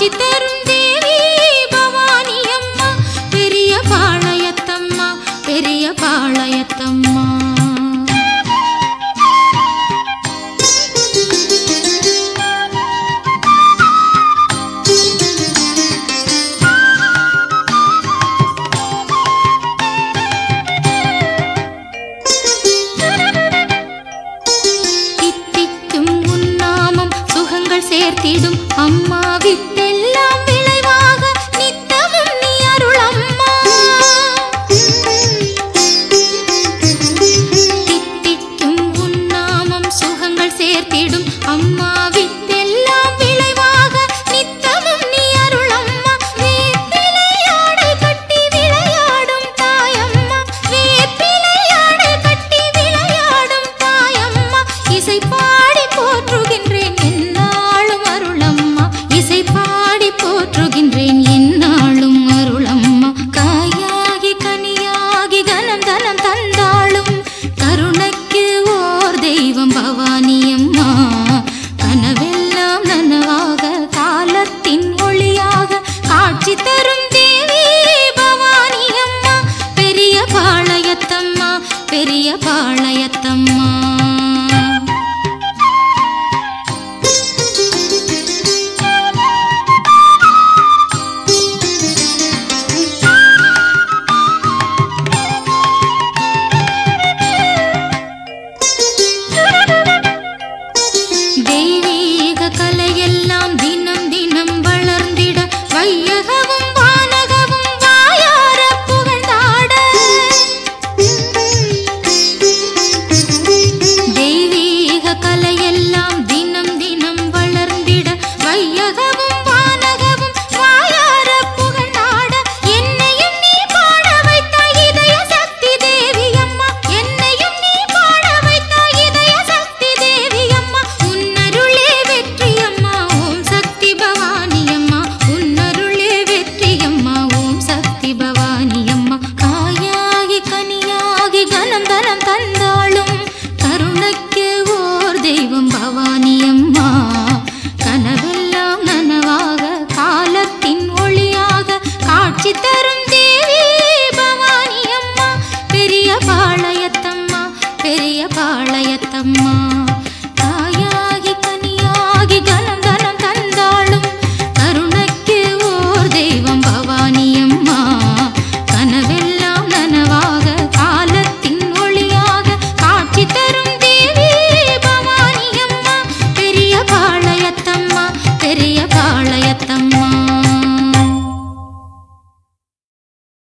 Chitero பயின்றேன்